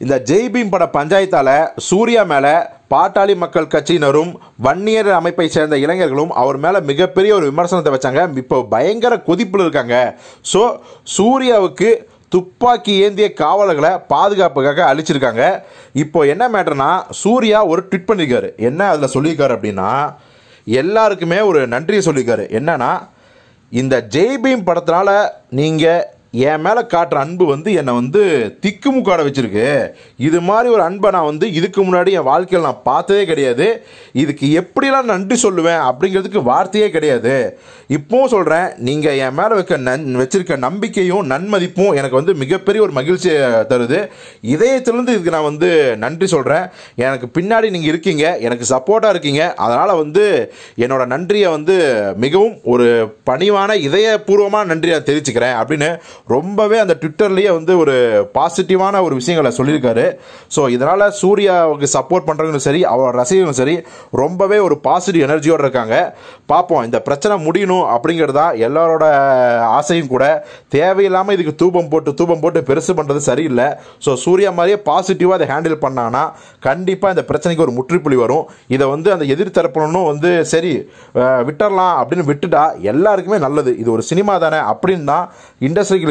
இந்த ஜெய்பீம் பட பஞ்சாயத்தால சூர்யா மேல பாட்டாளி மக்கள் கட்சியினரும் வன்னியர் அமைப்பை சேர்ந்த இளைஞர்களும் அவர் மேல மிகப்பெரிய ஒரு விமர்சனத்தை வச்சாங்க. இப்போ பயங்கர கொதிப்பில் இருக்காங்க. ஸோ சூர்யாவுக்கு துப்பாக்கி ஏந்திய காவலர்களை பாதுகாப்புக்காக அழிச்சிருக்காங்க. இப்போ என்ன மேட்டர்னா சூர்யா ஒரு ட்விட் பண்ணியிருக்காரு என்ன அதில் சொல்லியிருக்காரு அப்படின்னா எல்லாருக்குமே ஒரு நன்றியை சொல்லியிருக்காரு என்னன்னா இந்த ஜெய்பீம் படத்தினால நீங்கள் என் மேலே காட்டுற அன்பு வந்து என்னை வந்து திக்குமுக்காட வச்சிருக்கு. இது மாதிரி ஒரு அன்பை நான் வந்து இதுக்கு முன்னாடி என் வாழ்க்கையில் நான் பார்த்ததே கிடையாது. இதுக்கு எப்படிலாம் நன்றி சொல்லுவேன் அப்படிங்கிறதுக்கு வார்த்தையே கிடையாது. இப்போவும் சொல்கிறேன் நீங்கள் என் மேலே வைக்க நன் வச்சுருக்க நம்பிக்கையும் நன்மதிப்பும் எனக்கு வந்து மிகப்பெரிய ஒரு மகிழ்ச்சியை தருது. இதயத்திலேருந்து இதுக்கு நான் வந்து நன்றி சொல்கிறேன் எனக்கு பின்னாடி நீங்கள் இருக்கீங்க எனக்கு சப்போர்ட்டாக இருக்கீங்க. அதனால் வந்து என்னோடய நன்றியை வந்து மிகவும் ஒரு பணிவான இதயபூர்வமான நன்றியை தெரிவிச்சுக்கிறேன் அப்படின்னு ரொம்பவே அந்த ட்விட்டர்லேயே வந்து ஒரு பாசிட்டிவான ஒரு விஷயங்களை சொல்லியிருக்காரு. ஸோ இதனால் சூர்யாவுக்கு சப்போர்ட் பண்ணுறவங்களும் சரி அவரோட ரசிகர்களும் சரி ரொம்பவே ஒரு பாசிட்டிவ் எனர்ஜியோடு இருக்காங்க. பார்ப்போம் இந்த பிரச்சனை முடியணும் அப்படிங்கிறதா எல்லாரோட ஆசையும் கூட. தேவையில்லாமல் இதுக்கு தூபம் போட்டு தூபம் போட்டு பெருசு பண்ணுறது சரியில்லை. ஸோ சூர்யா மாதிரியே பாசிட்டிவாக அதை ஹேண்டில் பண்ணாங்கன்னா கண்டிப்பாக இந்த பிரச்சனைக்கு ஒரு முற்றுப்புள்ளி வரும். இதை வந்து அந்த எதிர்த்தரப்பணும் வந்து சரி விட்டுறலாம் அப்படின்னு விட்டுட்டா எல்லாருக்குமே நல்லது. இது ஒரு சினிமா தானே அப்படின்னு தான்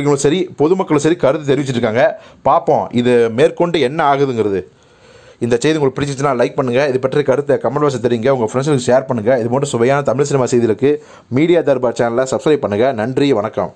இண்டஸ்ட்ரிகளுக்கும் சரி பொதுமக்களும் சரி கருத்து தெரிவிச்சிருக்காங்க. பார்ப்போம் இது மேற்கொண்டு என்ன ஆகுதுங்கிறது. இந்த செய்தி உங்களுக்கு பிடிச்சிச்சுன்னா லைக் பண்ணுங்கள் இது பற்றி கருத்தை கமெண்ட் பாக்ஸில் தெரியுங்க உங்கள் ஃப்ரெண்ட்ஸுக்கு ஷேர் பண்ணுங்கள் இது மட்டும் சுவையான தமிழ் சினிமா செய்திகளுக்கு மீடியா தர்பார் சேனலை சப்ஸ்கிரைப் பண்ணுங்கள் நன்றி வணக்கம்.